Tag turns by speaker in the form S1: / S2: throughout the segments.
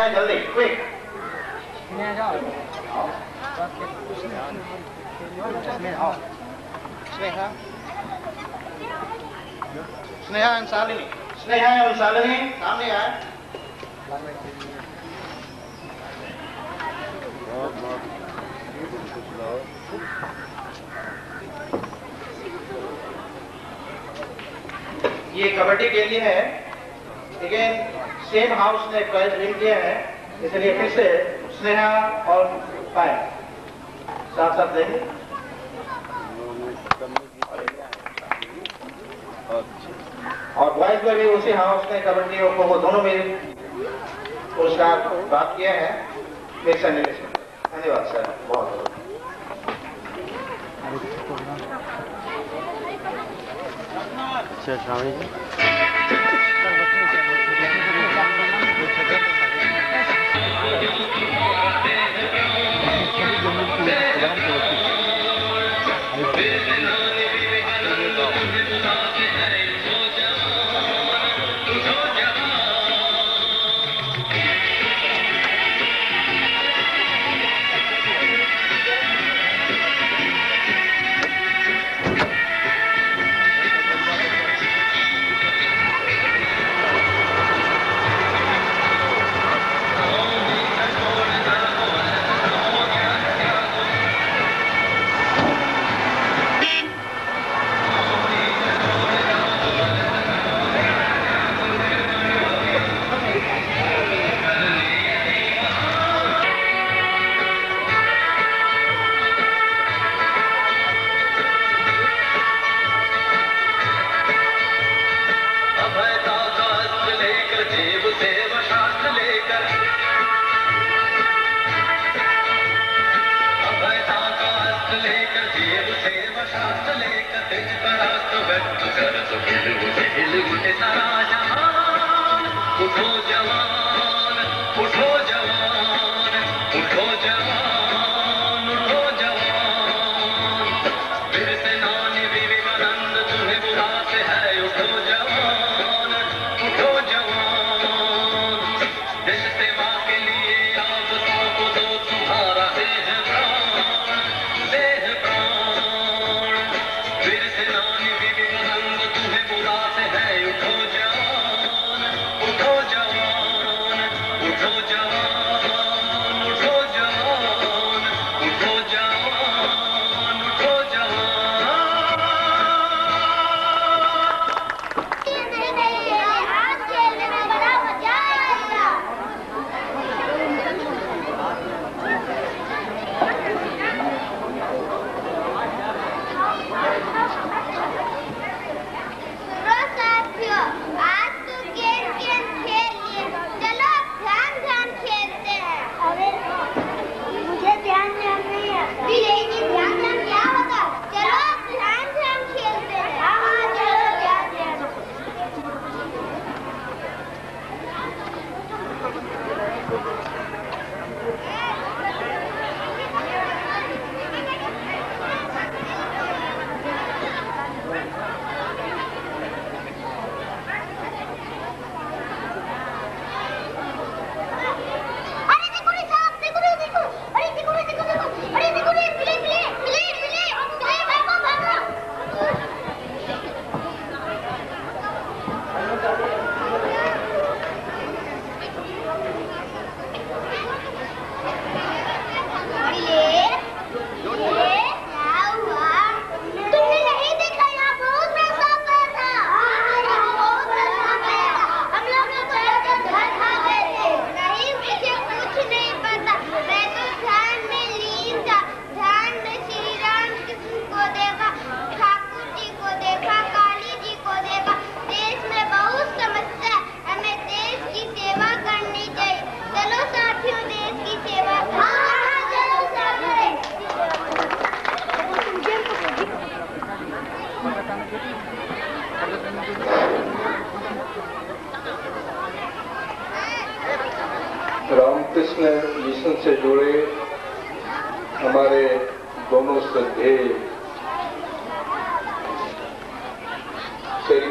S1: करना जल्दी quick Sneha Sneha and Shalini Sneha and Shalini सामने आए ये कबड्डी के लिए है। अगेन सेम हाउस ने प्राइज नहीं किया है, इसलिए फिर से स्नेहा और पाए साथ साथ देंगे। और वाइफ में भी उसी हाउस ने कबड्डी और खो दोनों में पुरस्कार प्राप्त किया है। धन्यवाद सर बहुत बहुत।
S2: अच्छा, जी।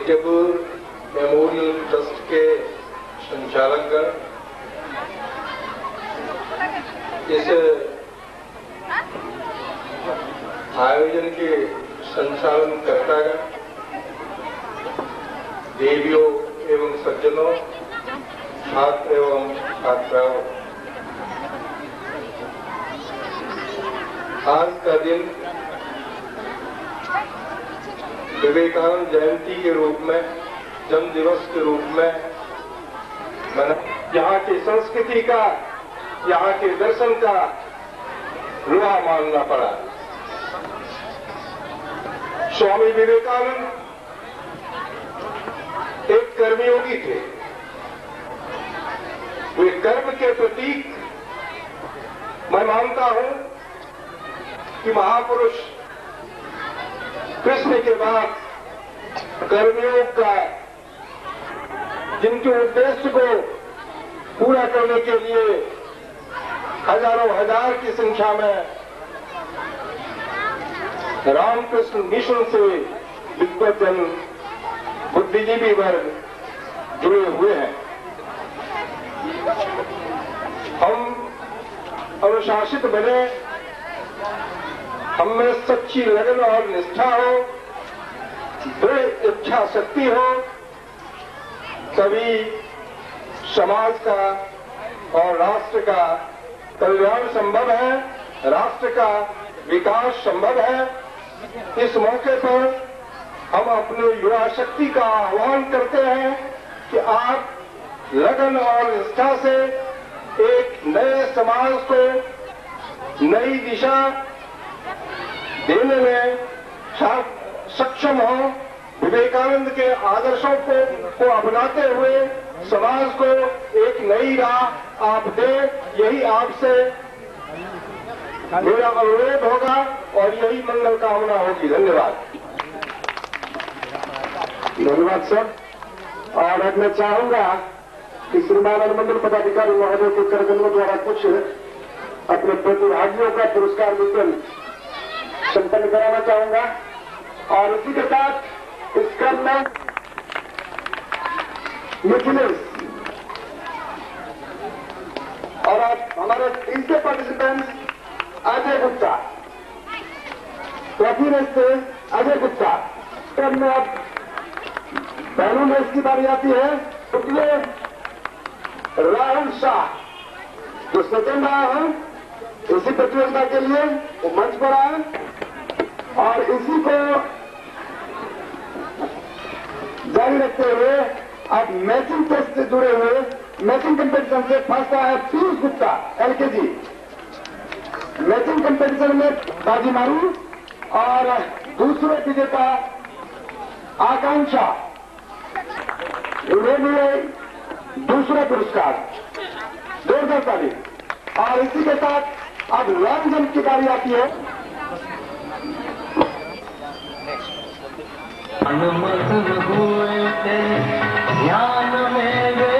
S3: Charitable memorial trust के संचालकगण,
S4: इस आयोजन के संचालन करतागण, देवियों एवं सज्जनों, छात्र एवं छात्राओं, आज का दिन विवेकानंद जयंती के रूप में जन्म दिवस के रूप में, मैंने यहाँ की संस्कृति का, यहाँ के दर्शन का रुआ मानना पड़ा। स्वामी विवेकानंद एक कर्मयोगी थे। वे कर्म के प्रतीक, मैं मानता हूँ कि महापुरुष कृष्ण के बाद कर्मयोग का, जिनके उद्देश्य को पूरा करने के लिए हज़ारों हज़ार की संख्या में रामकृष्ण मिशन से विद्वजन बुद्धिजीवी वर्ग जुड़े हुए हैं। हम अनुशासित बने हम में सच्ची लगन और निष्ठा हो, दृढ़ इच्छा शक्ति हो तभी समाज का और राष्ट्र का कल्याण संभव है, राष्ट्र का विकास संभव है, इस मौके पर हम अपने युवा शक्ति का आह्वान करते हैं कि आप लगन और निष्ठा से एक नए समाज को नई दिशा देने में सक्षम हो विवेकानंद के आदर्शों को, को अपनाते हुए समाज को एक नई राह आप दे यही आपसे मेरा अनुरोध होगा और यही मंगल कामना होगी। धन्यवाद।
S5: धन्यवाद सर। और अब मैं चाहूँगा कि श्रीमान अनुमंडल पदाधिकारी महोदय के करगनों द्वारा कुछ अपने प्रतिभागियों का पुरस्कार वितरण संपन्न कराना चाहूँगा। और इसी के साथ इस क्रम में मिथिलेश। और अब हमारे तीसरे पार्टिसिपेंट अजय गुप्ता। चौथी रेस से अजय गुप्ता। क्रम में अब पहली रेस की बारी आती है। उसमें राहुल शाह, जो सेकेंड आया है। इसी प्रतियोगिता के लिए वो मंच पर आए और इसी को जारी रखते हुए अब मैचिंग टेस्ट से जुड़े हुए मैचिंग कंपटीशन से फ़र्स्ट आया Piyush Gupta LKG matching competition में बाजी मारू और दूसरे विजेता आकांक्षा। उन्हें मिले दूसरा पुरस्कार जोरदार ताली और इसी के साथ अब लॉन्ग जंप की बारी आती है।
S3: अनुमत ध्यान में वे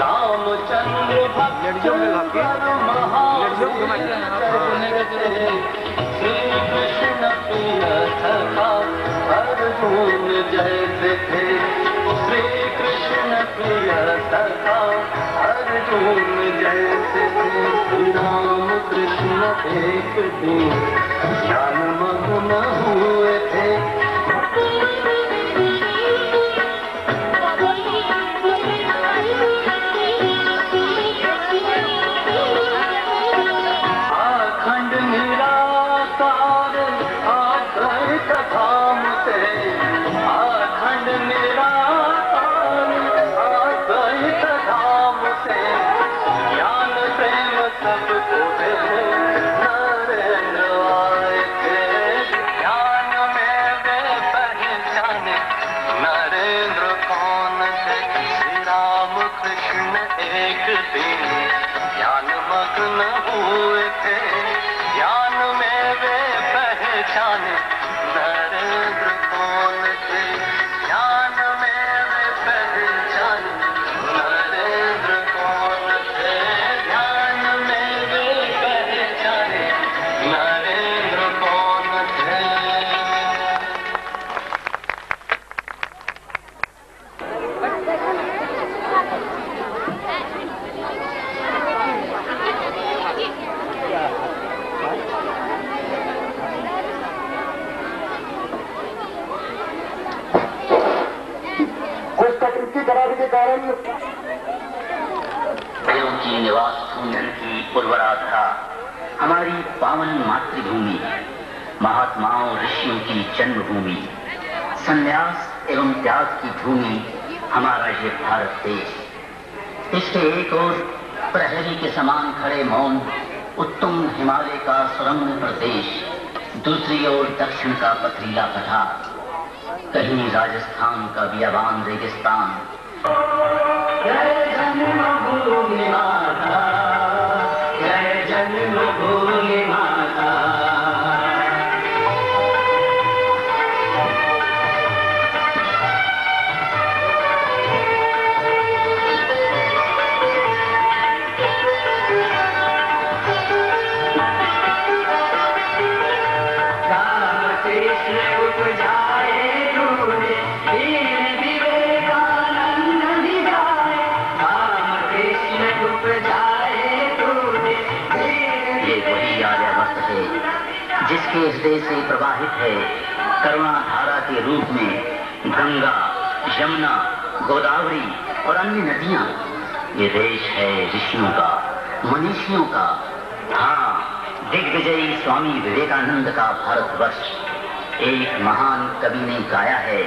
S3: रामचंद श्री कृष्ण पीरछा जय अर्जुन जैसे राम कृष्ण एक दिन। ज्ञान मग्न हुए थे
S6: निवास भूमि की उर्वरा धरा हमारी पावन मातृभूमि, महात्माओं ऋषियों की जन्मभूमि, संन्यास एवं त्याग की भूमि हमारा ये भारत देश। इसके एक ओर प्रहरी के समान खड़े मौन, उत्तम हिमालय का सुरम्य प्रदेश, दूसरी ओर दक्षिण का पथरीला पठार कहीं राजस्थान का बियाबान रेगिस्तान। जय जन्मभूमि हृदय से प्रवाहित है। करुणा धारा के रूप में गंगा, यमुना, गोदावरी और अन्य नदियाँ। ये देश है ऋषियों का, मनीषियों का। हाँ दिग्विजयी स्वामी विवेकानंद का भारतवर्ष। एक महान कवि ने गाया है।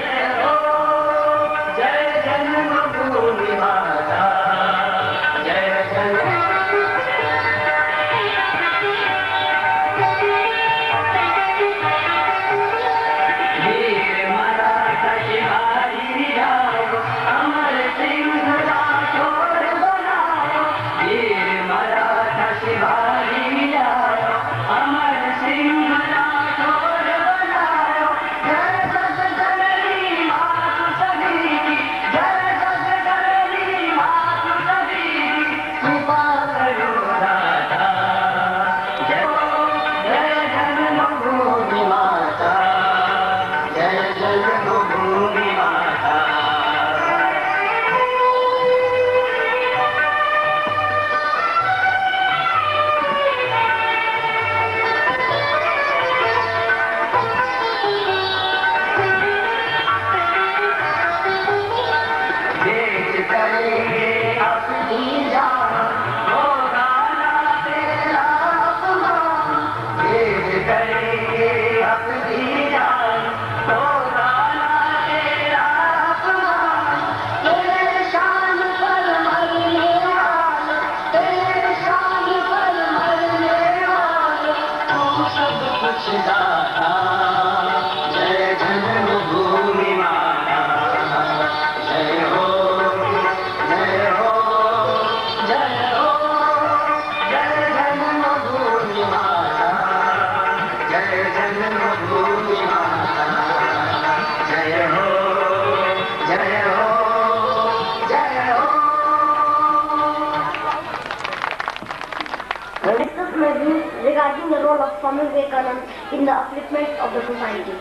S7: My views regarding the role of Swami Vivekananda in the upliftment of the society.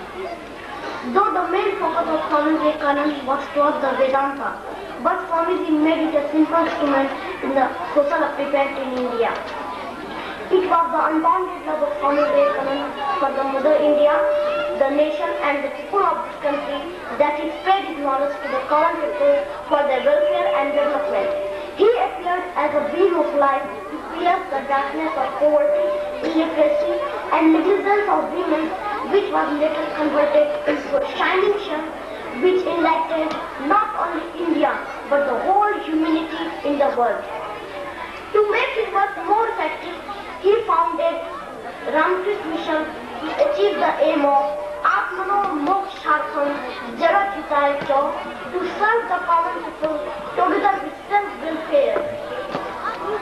S7: Though the main focus of Swami Vivekananda was towards the Vedanta, but Swamiji made it a simple instrument in the social upliftment in India. It was the unbounded love of Swami Vivekananda for the mother India, the nation and the people of this country that he spread his knowledge to the common people for their welfare and development. He appeared as a beam of light to the darkness of poverty, illiteracy and negligence of women which was later converted into a shining sun which enlightened not only India but the whole humanity in the world. To make his work more effective, he founded Ramakrishna Mission to achieve the aim of Atmano Mokshartham Cha to serve the common people together with self-welfare.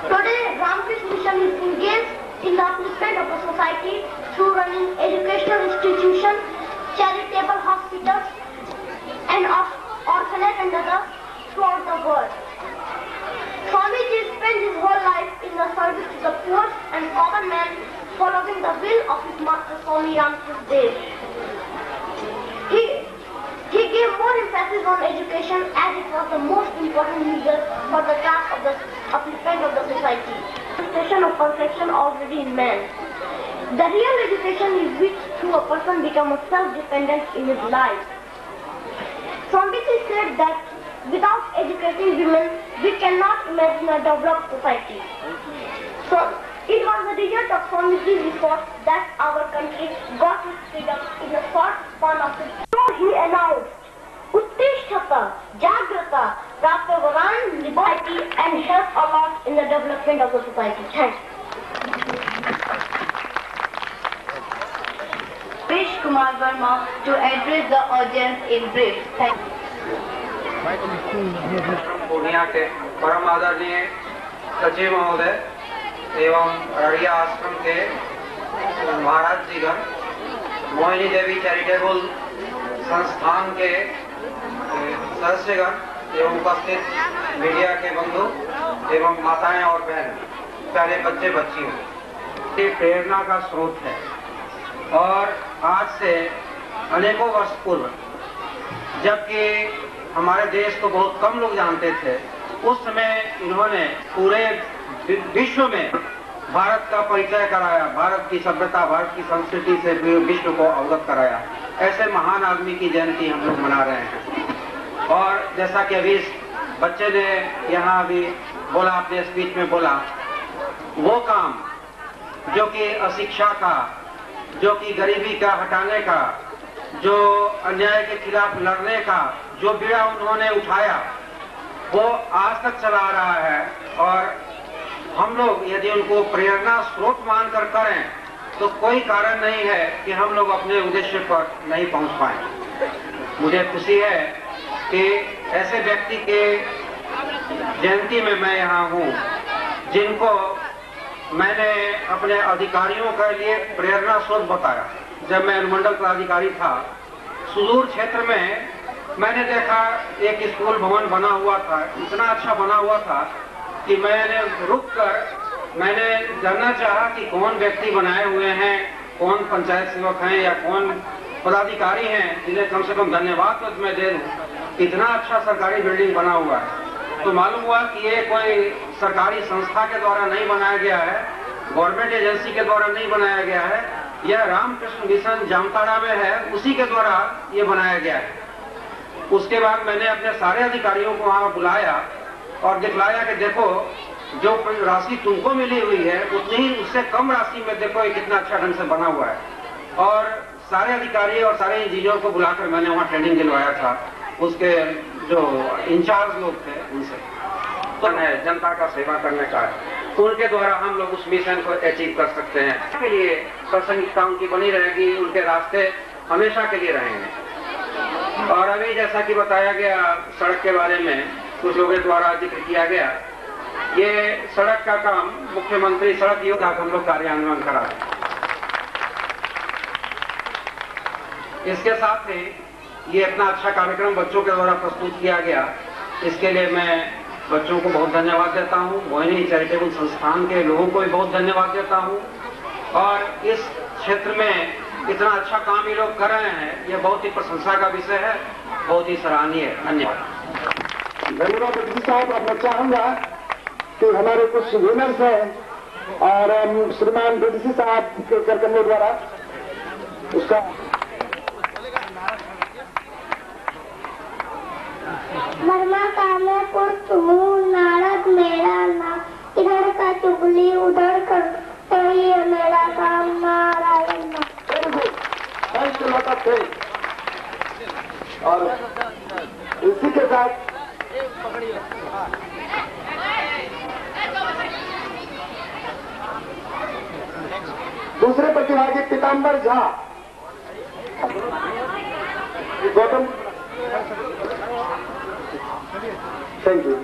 S7: Today, Ramkrishna Mission is engaged in the upliftment of a society through running educational institutions, charitable hospitals, and orphanage and others throughout the world. Swamiji spent his whole life in the service to the poor and common man, following the will of his master Swami Ramkrishna Dev. He he gave more emphasis on education as it was the most important measure for the task of the upliftment of the society. Station of perfection already in man. The real education is which through a person becomes self-dependent in his life. Swamiji said that without educating women, we cannot imagine a developed society. So, it was the result of Swamiji's that our country got its freedom in a short span of it. ही announced उत्तेजकता जागरूकता प्राप्त भगवान liberty and help a lot in the development of the society
S8: thanks प्रेश Kumar Verma to address the audience in brief thank
S9: Purnia के परम आदरणीय सचिव महोदय एवं अररिया आश्रम के महाराज जीगण मोहिनी देवी चैरिटेबल संस्थान के सदस्यगण एवं उपस्थित मीडिया के बंधु एवं माताएँ और बहन, प्यारे बच्चे, बच्चियों, ये प्रेरणा का स्रोत है। और आज से अनेकों वर्ष पूर्व, जबकि हमारे देश को बहुत कम लोग जानते थे, उस समय इन्होंने पूरे विश्व में भारत का परिचय कराया, भारत की सभ्यता, भारत की संस्कृति से विश्व को अवगत कराया। ऐसे महान आदमी की जयंती हम लोग मना रहे हैं। और जैसा कि अभी बच्चे ने यहाँ अभी बोला, अपने स्पीच में बोला, वो काम जो कि अशिक्षा का, जो कि गरीबी का हटाने का, जो अन्याय के खिलाफ लड़ने का, जो बीड़ा उन्होंने उठाया, वो आज तक चला आ रहा है। और हम लोग यदि उनको प्रेरणा स्रोत मानकर करें तो कोई कारण नहीं है कि हम लोग अपने उद्देश्य पर नहीं पहुँच पाए। मुझे खुशी है कि ऐसे व्यक्ति के जयंती में मैं यहाँ हूँ, जिनको मैंने अपने अधिकारियों के लिए प्रेरणा स्रोत बताया। जब मैं अनुमंडल पदाधिकारी था, सुदूर क्षेत्र में मैंने देखा एक स्कूल भवन बना हुआ था, इतना अच्छा बना हुआ था कि मैंने रुक कर मैंने जानना चाहा कि कौन व्यक्ति बनाए हुए हैं, कौन पंचायत सेवक हैं या कौन पदाधिकारी हैं, जिन्हें कम से कम धन्यवाद तो मैं दे दूँ। इतना अच्छा सरकारी बिल्डिंग बना हुआ है। तो मालूम हुआ कि ये कोई सरकारी संस्था के द्वारा नहीं बनाया गया है, गवर्नमेंट एजेंसी के द्वारा नहीं बनाया गया है, यह रामकृष्ण मिशन जामताड़ा में है, उसी के द्वारा ये बनाया गया है। उसके बाद मैंने अपने सारे अधिकारियों को वहाँ बुलाया और दिखलाया कि देखो जो राशि तुमको मिली हुई है, उतनी ही उससे कम राशि में देखो ये कितना अच्छा ढंग से बना हुआ है। और सारे अधिकारी और सारे इंजीनियर को बुलाकर मैंने वहाँ ट्रेनिंग दिलवाया था। उसके जो इंचार्ज लोग थे, उनसे। तो है जनता का सेवा करने का है। उनके द्वारा हम लोग उस मिशन को अचीव कर सकते हैं। इसके लिए प्रासंगिकता उनकी बनी रहेगी, उनके रास्ते हमेशा के लिए रहेंगे। और अभी जैसा कि बताया गया, सड़क के बारे में कुछ लोगों द्वारा ज़िक्र किया गया ये सड़क का काम मुख्यमंत्री सड़क योजना हम लोग कार्यान्वयन करा रहे इसके साथ ही ये इतना अच्छा कार्यक्रम बच्चों के द्वारा प्रस्तुत किया गया। इसके लिए मैं बच्चों को बहुत धन्यवाद देता हूँ। मोहिनी चैरिटेबल संस्थान के लोगों को भी बहुत धन्यवाद देता हूँ। और इस क्षेत्र में इतना अच्छा काम ये लोग कर रहे हैं, ये बहुत ही प्रशंसा का विषय है, बहुत ही सराहनीय है। धन्यवाद।
S5: धन्यवाद। साहब अब मैं चाहूँगा कि हमारे कुछ विनर्स हैं। और श्रीमान डीडीसी साहब के करकंदे द्वारा उसका
S7: वर्मा का मैं पुष्प हूँ नारद मेरा नाम इधर का चुगली उधर कर तो ये मेरा काम नारायण
S5: थैंक यू ऑफ़ और इसी के साथ दूसरे प्रतिभागी पीताम्बर झा। गौतम। थैंक यू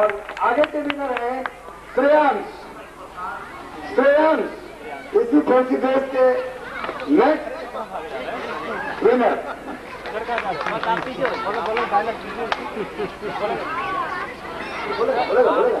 S5: और आगे के विनर है श्रेयांश। श्रेयांश, इसी फैंसी ड्रेस के नेक्स्ट विनर बोलेगा बोलेगा बोलेगा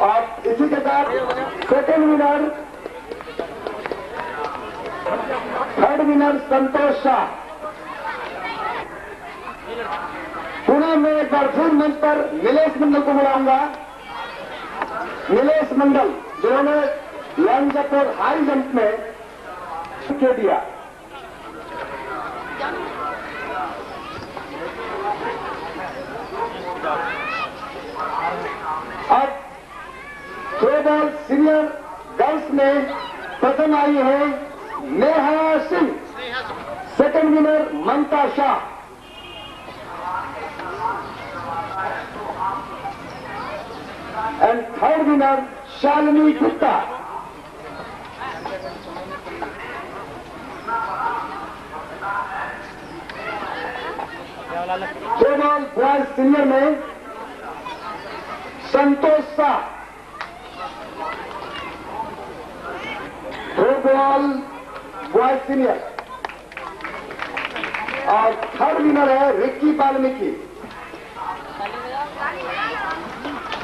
S5: और इसी के साथ second winner third winner Santosh Shah. Pune में एक बार फिर मंच पर नीलेश मंडल को बुलाऊँगा। नीलेश मंडल, जिन्होंने लॉन्ग जंप और हाई जंप में के दिया अब थ्रोबॉल सीनियर गर्ल्स में प्रथम आई है Neha Singh. Second winner Mamta Shah. And third winner Shalini Gupta. Throwball boys senior में Santosh Shah. Throwball boys senior और थर्ड विनर है रिक्की वाल्मीकि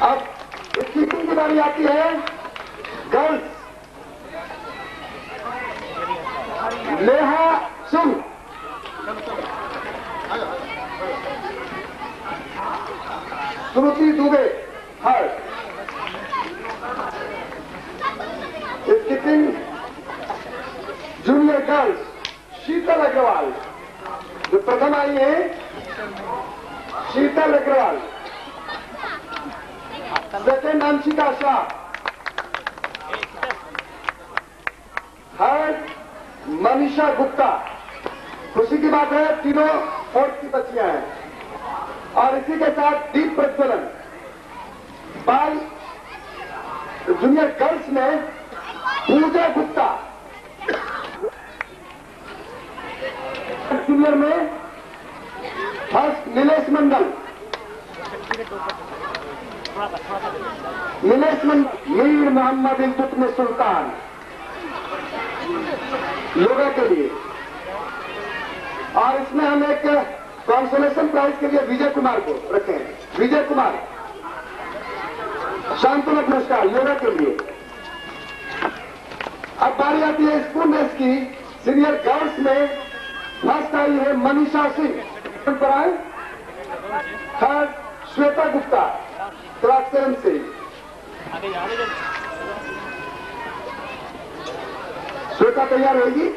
S5: अब इसकी की बारी आती है girls Neha Singh Shruti Dubey third skipping junior girls Sheetal Agarwal जो प्रथम आई है शीतल अग्रवाल सेकेंड अंशिका शाह थर्ड मनीषा गुप्ता खुशी की बात है तीनों फोर्थ की बच्चियाँ हैं और इसी के साथ दीप प्रज्वलन बाल जूनियर गर्ल्स में पूजा गुप्ता जूनियर में फ़र्स्ट नीलेश मंडल नीलेश मंडल मीर मोहम्मद इल्तुतमिश सुल्तान योगा के लिए और इसमें हम एक कॉन्सोलेशन प्राइज के लिए विजय कुमार को रखे हैं विजय कुमार शांतना पुरस्कार योगा के लिए अब बारी आती है स्कूल रेस की सीनियर गर्ल्स में फ़र्स्ट आई है मनीषा सिंह पर आए third Shweta Gupta class seven से श्वेता तैयार होगी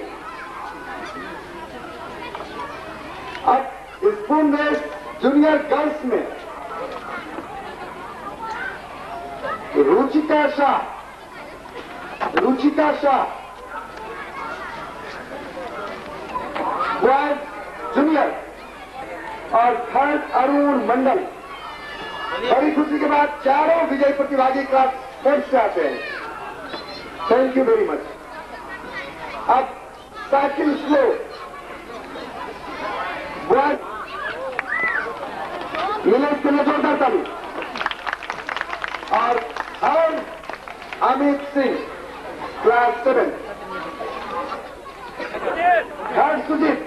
S5: अब स्कूल रेस जूनियर गर्ल्स में रुचिका शाह रुचिता शाह बॉयज़ जूनियर और थर्ड अरुण मंडल। बड़ी खुशी के बाद चारों विजय प्रतिभागी क्लास फोर्थ से आते हैं। थैंक यू वेरी मच अब साइकिल स्लो नीलेश के जोरदार ताली और और Amit Singh class seven third Sujeet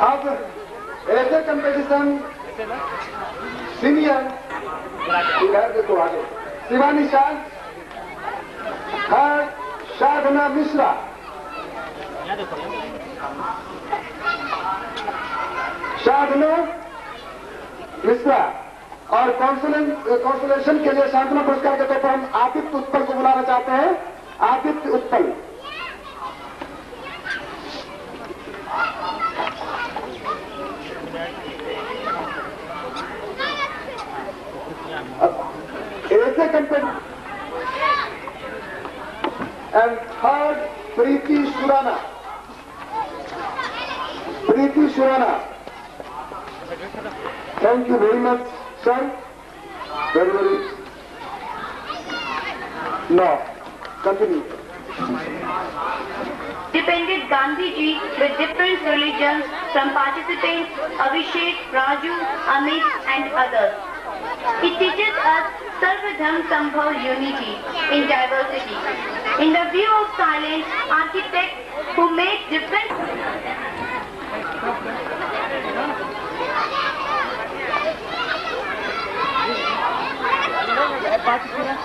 S5: अब ऐसे कंपटीशन सीनियर इधर देखो आगे। शिवानी शाह थर्ड साधना मिश्रा. साधना मिश्रा. और कॉन्सुलेशन के लिए शांतना पुरस्कार के तौर पर हम आदित्य उत्पल को बुलाना चाहते हैं। Aditya Utpal. Essay competition and third Preeti Surana. Preeti Surana. Thank you very much sir very. No. Continue.
S6: Depended Gandhiji with different religions from participants Abhishek, Raju, Amit and others. It teaches us Sarvadham Sambhav unity in diversity. In the view of silent architects who make different
S1: Wat is er?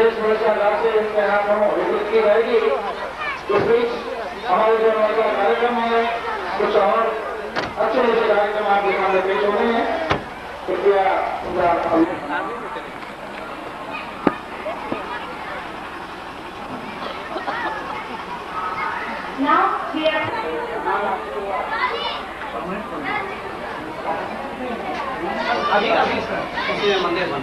S1: शेष वर्षा राशि इसके हाथों वितरित की जाएगी इस बीच हमारे जो हमारा कार्यक्रम है कुछ और अच्छे अच्छे कार्यक्रम आपके सामने पेश हो रहे हैं। कृपया उनका
S8: Now we are
S9: अभी अभी में मंदिर बन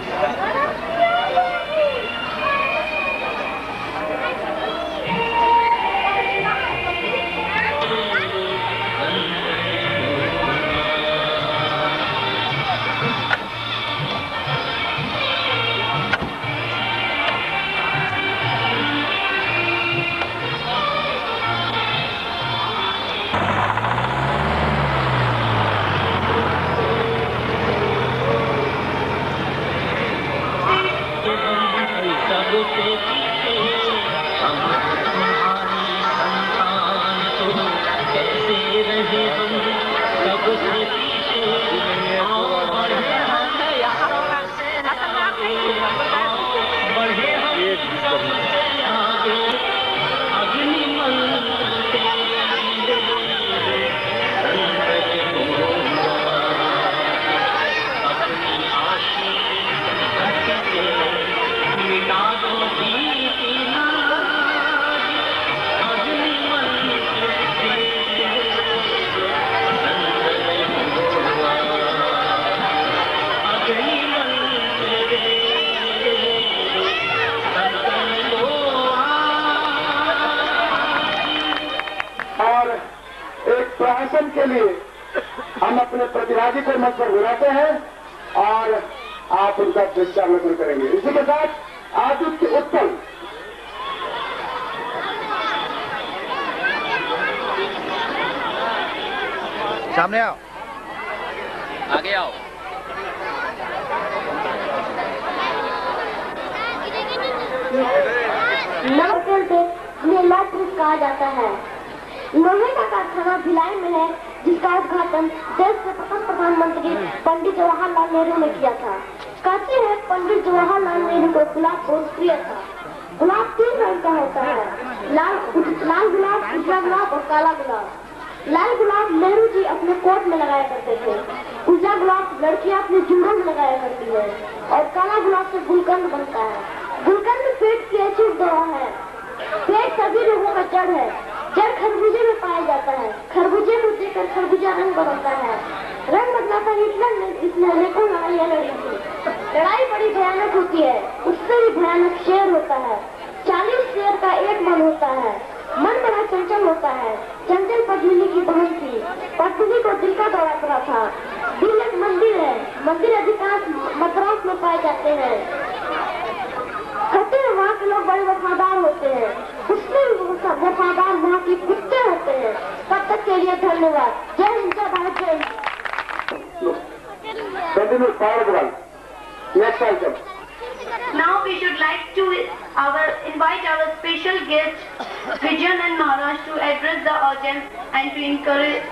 S5: प्रतिभागी को मंच पर बुलाते हैं और आप उनका दृश्यावलोकन करेंगे। इसी के साथ आदित्य उत्पल
S10: सामने आओ।
S11: आगे आओ।
S7: नवकल को मेला पुरुष कहा जाता है। लोहे का कारखाना भिलाई में है। जिसका उद्घाटन देश के प्रथम प्रधानमंत्री पंडित जवाहरलाल नेहरू ने किया था। कहते हैं, पंडित जवाहरलाल नेहरू को गुलाब बहुत प्रिय था। गुलाब तीन रंग का होता है। लाल लाल गुलाब, उजला गुलाब और काला गुलाब। लाल गुलाब नेहरू जी अपने कोट में लगाया करते थे। उजला गुलाब लड़कियाँ अपने जूड़ों में लगाया करती है और काला गुलाब से गुलकंद बनता है। गुलकंद पेट की अच्छी दवा है। पेट सभी रोगों का जड़ है। जड़ खरबूजे में पाया जाता है। खरबूजे को देकर खरबूजा रंग बदलता है। रंग बदलाता हिटलर ने इसने अनेकों लड़ाइयाँ लड़ी थी लड़ाई बड़ी भयानक होती है। उससे भी भयानक शेर होता है। चालीस शेर का एक मन होता है। मन बड़ा चंचल होता है। चंचल पद्मिनी की बहन थी। पद्मिनी को दिल का दौरा पड़ा था। दिल एक मंदिर है। मंदिर अधिकांश मद्रास में पाए जाते हैं। हैं वहाँ के लोग बड़े वफादार होते हैं। वफादार वहाँ के कुत्ते होते हैं तब तक के लिए धन्यवाद जय हिंद जय भारत जय Hind
S8: Now we should like to our invite our special guest Vijayan and Maharaj to address the audience and to encourage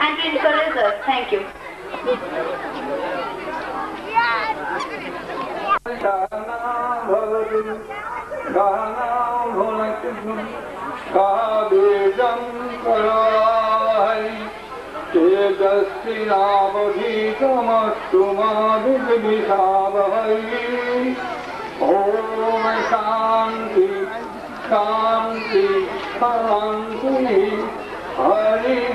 S8: and to encourage us. Thank you.
S12: कादेशं कराहै तेजस्विनावधीतमस्तु मा विद्विषावहै ॐ शान्ति शान्ति शान्ति हरिः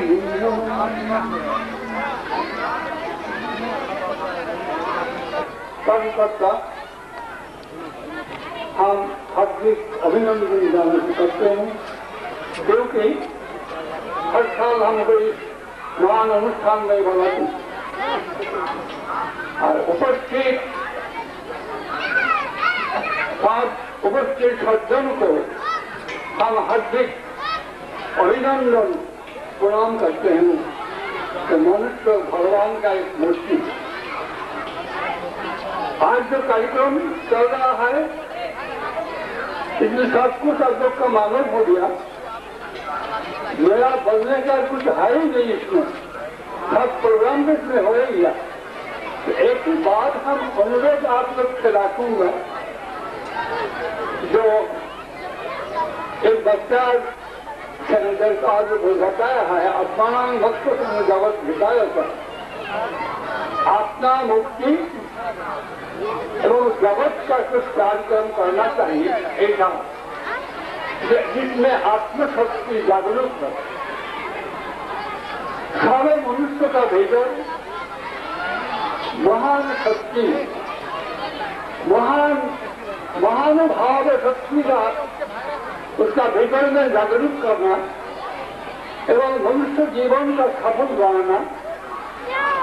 S12: कर्मकर्ता हम हार्दिक अभिनंदन जाने करते हैं क्योंकि हर साल हम कोई महान अनुष्ठान नहीं बनाते और उपस्थित सात उपस्थित सज्जन को हम हार्दिक अभिनंदन प्रणाम करते हैं। कि मनुष्य भगवान का एक मूर्ति। आज जो कार्यक्रम चल रहा है, इसमें सब कुछ अब का मानव हो गया। मेरा बनने का कुछ है ही नहीं इसमें। सब प्रोग्राम इसमें हो ही गया। तो एक बात हम अनुरोध आप लोग से रखूँगा जो एक बच्चा सेनेटर का जो बताया है, अपमान भक्त जगत था। आत्मा मुक्ति एवं जगत का कुछ कार्यक्रम करना चाहिए एक ऐसा। जिसमें आत्मशक्ति जागरूक है। सारे मनुष्य का भीतर महान शक्ति, महान, महानुभाव शक्ति का, उसका भीतर में जागरूक करना एवं मनुष्य जीवन का सफल बनाना,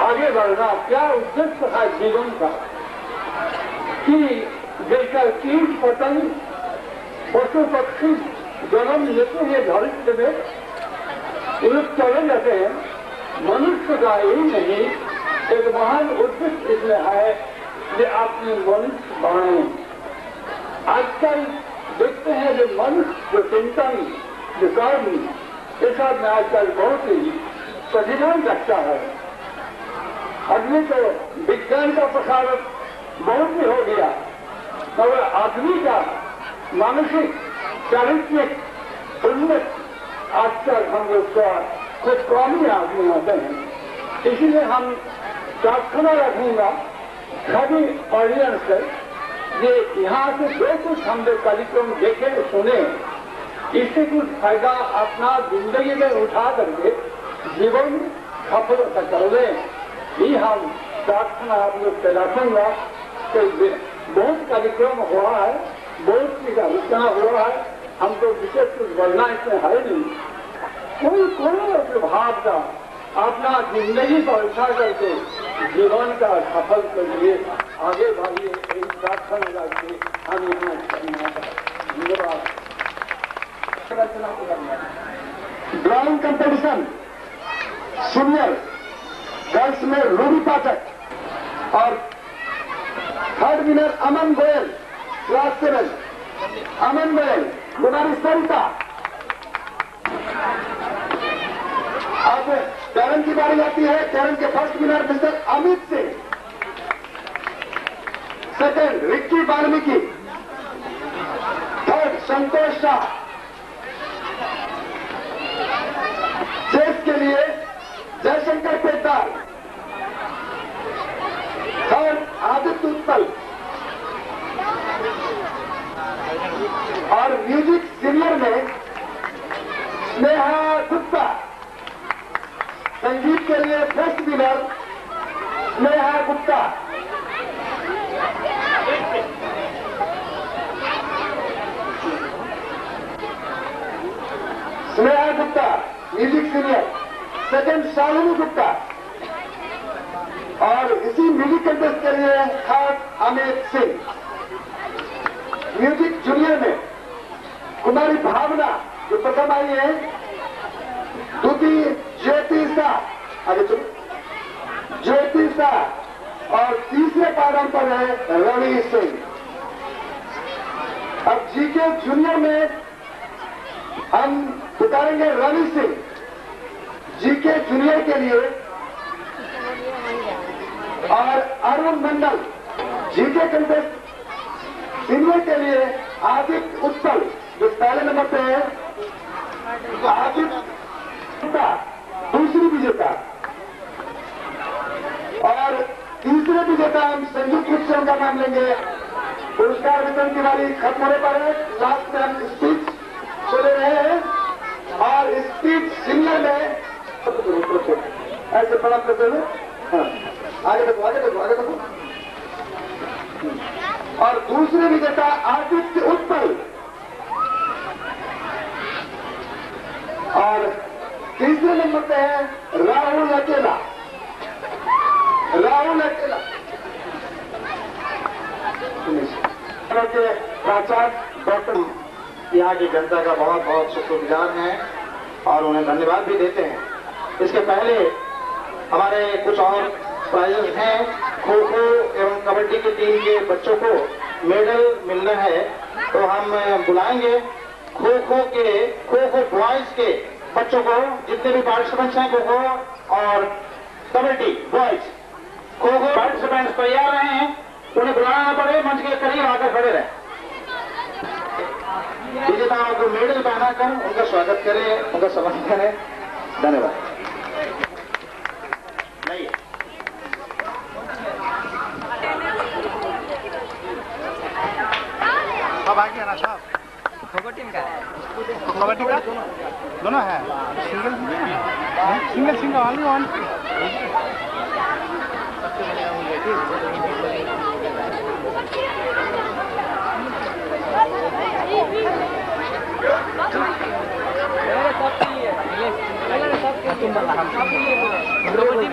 S12: आगे बढ़ना, क्या उद्देश्य है जीवन का? कि जैसा कीट पतंग पशु पक्षी जन्म लेते हैं धरित्र में उलट चले जाते हैं। मनुष्य का ही नहीं, एक महान उद्देश्य इसमें है कि आपने मनुष्य बनाए आजकल देखते हैं जो मनुष्य जो चिंतन जो कर्म सब में आजकल बहुत ही प्रतिधान रखता है।
S5: आदमी तो विज्ञान का प्रसार बहुत ही हो गया, मगर आदमी का मानसिक चारित्रिक उन्नत आज तक हम उसका कुछ कम आदमी होते हैं। इसीलिए हम प्रार्थना रखूँगा सभी ऑडियंस से ये यहाँ से जो कुछ हम लोग कार्यक्रम देखे, सुने, इससे कुछ फ़ायदा अपना ज़िंदगी में उठा करके जीवन सफल कर ले हम प्रार्थना आप लोग से रखूँगा कि बहुत कार्यक्रम हुआ है। बहुत चीज़ आलोचना हुआ है। हमको विशेष कुछ बोलना इसमें है नहीं। कोई कोई प्रभाव का अपना ज़िंदगी का उठा करके जीवन का सफल के लिए आगे बढ़िए, एक प्रार्थना करके हम यहाँ धन्यवाद। ड्राइंग कंपटीशन सीनियर गर्ल्स में रूबी पाठक और थर्ड विनर अमन गोयल अमन गोयल कुमारी सरिता अब कैरन की बारी आती है कैरन के first winner mister Amit Singh second Rikki Valmiki third Santosh Shah chess के लिए जयशंकर पेटदार थर्ड आदित्य उत्पल और म्यूज़िक सीनियर में स्नेहा गुप्ता। संगीत के लिए first winner Sneha Gupta. Sneha Gupta, music senior second Shalini Gupta. और इसी म्यूज़िक कंटेस्ट के लिए खास अमित सिंह। म्यूज़िक जूनियर में कुमारी भावना, जो प्रथम आई है। दूसरी, ज्योति शाह आगे चलो ज्योति शाह और तीसरे पायदान पर है रवि सिंह। अब जीके जूनियर में हम पुकारेंगे रवि सिंह। जीके जूनियर के लिए। और Arun Mandal, GK contest senior के लिए आदित्य उत्पल जो पहले नंबर पे है आदित्य दूसरी विजेता। और तीसरे विजेता हम संयुक्त रूप से उनका नाम लेंगे। पुरस्कार वितरण की बारी खत्म होने पर है, लास्ट में हम स्पीच चले रहे हैं। और स्पीच सिंगर में, ऐसे प्रणाम करते हुए आगे देखो आगे देखो आगे देखो। और दूसरे विजेता आदित्य उत्पल। और तीसरे नंबर पे है राहुल अकेला। राहुल अकेला। के प्राचार्य डॉक्टर यहाँ की जनता का बहुत बहुत शुक्रगुजार हैं और उन्हें धन्यवाद भी देते हैं। इसके पहले हमारे कुछ और प्राइजेस हैं खो खो एवं कबड्डी की टीम के बच्चों को मेडल मिलना है तो हम बुलाएँगे खो खो के खो खो बॉयज़ के बच्चों को, जितने भी पार्टिसिपेंट्स हैं खो खो और कबड्डी बॉयज़। खो खो पार्टिसिपेंट्स तैयार रहे हैं, उन्हें बुलाना पड़े, मंच के करीब आकर खड़े रहे। विजेताओं को मेडल पहनाकर उनका स्वागत करें, उनका सम्मान करें। धन्यवाद नहीं
S10: सब आ गया ना साहब खो टीम का कबड्डी का दोनों है single single single only one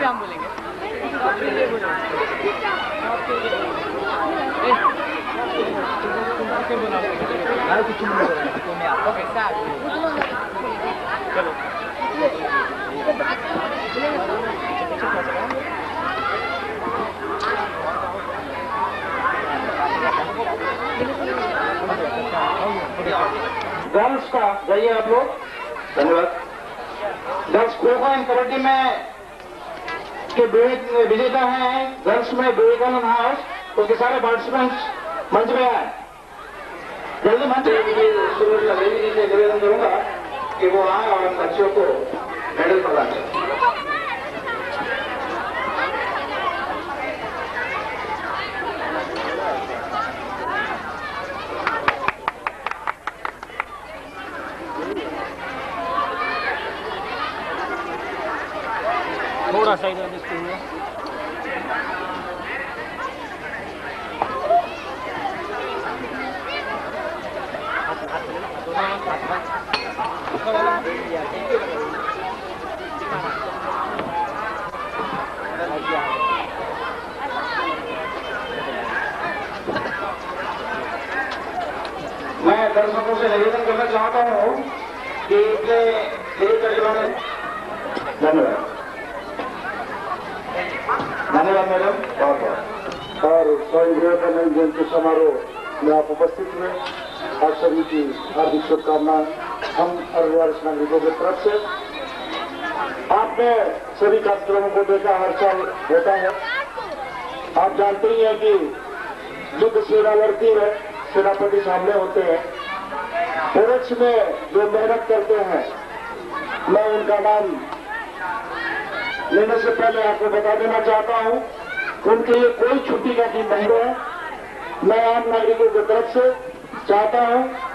S10: हम बोलेंगे ओके चलो
S1: गर्ल्स का जाइए आप लोग। धन्यवाद। गर्ल्स खो खो एंड कबड्डी में के विवेक विजेता हैं गर्ल्स में विवेकानंद हाउस उसके सारे पार्टिसिपेंट्स मंच में आए जल्दी मंच सुरेश देवी जी से निवेदन करूँगा कि वो आए और बच्चों को मेडल प्रदान करें
S10: थोड़ा सा इधर देखते हुए
S1: मैं दर्शकों से निवेदन करना चाहता हूँ कि इतने देर तक इन्होंने धन्यवाद। धन्यवाद, मैडम। बहुत बहुत।
S5: और स्वामी विवेकानंद जयंती समारोह में आप उपस्थित हुए। आप सभी की हार्दिक शुभकामनाएँ। हम अररियास नागरिकों की तरफ़ से आपने सभी कार्यक्रमों को देखा हर साल होता है। आप जानते ही हैं कि युद्ध सेना लड़ती है, सेनापति सामने होते हैं। पुरुष में जो मेहनत करते हैं, मैं उनका नाम लेने से पहले आपको बता देना चाहता हूँ, उनके लिए कोई छुट्टी का दिन नहीं है। मैं आम नागरिकों की तरफ़ से चाहता हूँ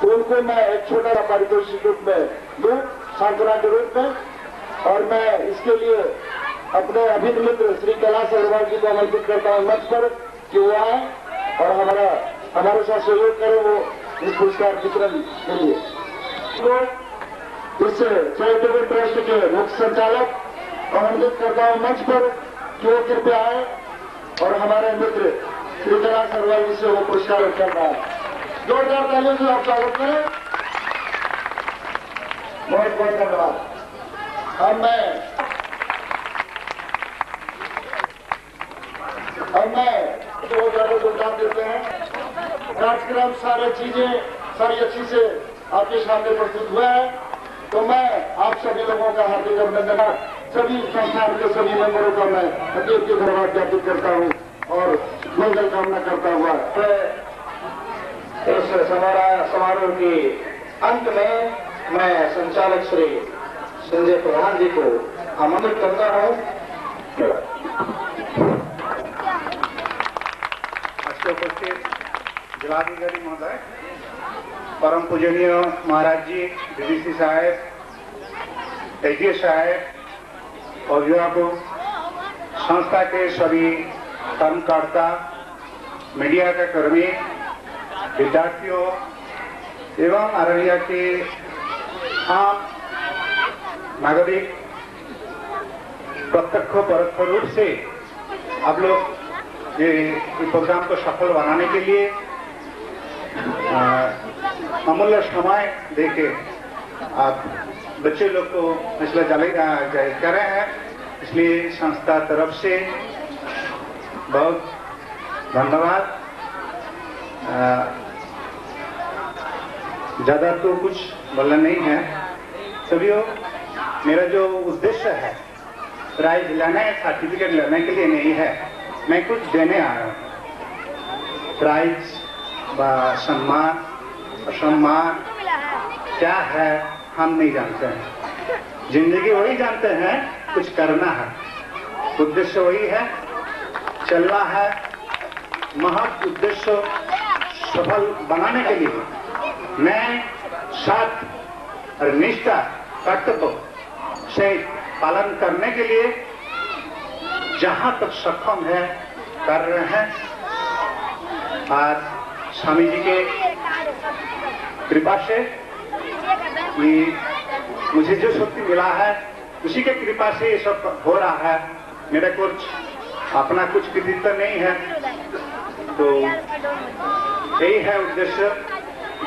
S5: कि उनको मैं एक छोटा सा पारितोषिक रूप में दूँ, सांत्वना के रूप में। और मैं इसके लिए अपने अभिन्न मित्र श्री कैलाश अग्रवाल जी को आमंत्रित करता हूँ। मंच पर कि वो आए और हमारा, हमारे साथ सहयोग करें वो इस पुरस्कार वितरण के लिए। तो इस चैरिटेबल ट्रस्ट के मुख्य संचालक, आमंत्रित करता हूँ मंच पर कि वो कृपया आए और हमारे मित्र श्री कैलाश अग्रवाल जी से वो पुरस्कार कर रहा है जोरदार तालियों से आप स्वागत करें। बहुत बहुत धन्यवाद। अब मैं अब मैं बहुत ज़्यादा योगदान देते हैं। कार्यक्रम सारे चीज़ें, सारी अच्छी से आपके सामने प्रस्तुत हुआ है। तो मैं आप सभी लोगों का हार्दिक अभिनंदन, सभी संस्थान के सभी मेंबरों का मैं अतीत के धन्यवाद ज्ञापित करता हूँ और मंगल कामना करता हुआ
S1: इस समारोह के अंत में मैं संचालक श्री संजय प्रधान जी को आमंत्रित करता हूँ।
S10: जिलाधिकारी महोदय, परम पूजनीय महाराज जी डीडीसी साहेब एजीए साहब अभिभावक संस्था के सभी कर्मकर्ता, मीडिया के कर्मी विद्यार्थियों एवं अररिया के आम नागरिक, प्रत्यक्ष परोक्ष रूप से आप लोग ये प्रोग्राम को सफल बनाने के लिए अमूल्य समय देके आप बच्चे लोग को इसलिए चले कर रहे हैं। इसलिए संस्था तरफ़ से बहुत धन्यवाद। ज़्यादा तो कुछ बोलना नहीं है। सभी मेरा जो उद्देश्य है प्राइज लेना है सर्टिफिकेट लेने के लिए नहीं है, मैं कुछ देने आया हूँ। प्राइज व सम्मान, असम्मान, क्या है, हम नहीं जानते हैं। ज़िंदगी वही जानते हैं, कुछ करना है। उद्देश्य वही है, चलना है। महत्व उद्देश्य सफल बनाने के लिए। मैं साथ और निष्ठा कर्तव्य से पालन करने के लिए जहाँ तक सक्षम है, कर रहे हैं। आज स्वामी जी के कृपा से मुझे जो शक्ति मिला है, उसी के कृपा से ये सब हो रहा है। मेरा कुछ अपना कुछ कृतित्व नहीं है। तो यही है उद्देश्य।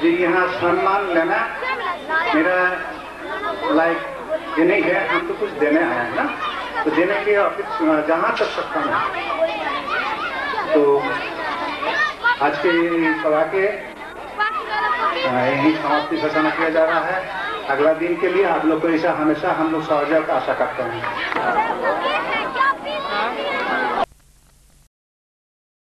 S10: जो, यहाँ सम्मान लेना मेरा लाइक नहीं है, हम तो कुछ देने आए हैं ना? तो देने के ऑफ़िस जहाँ तक सक्षम है। तो आज के सभा के यही समाप्ति घोषणा किया जा रहा है। अगला दिन के लिए आप लोग को ऐसा हमेशा हम लोग सहयोग आशा करते हैं।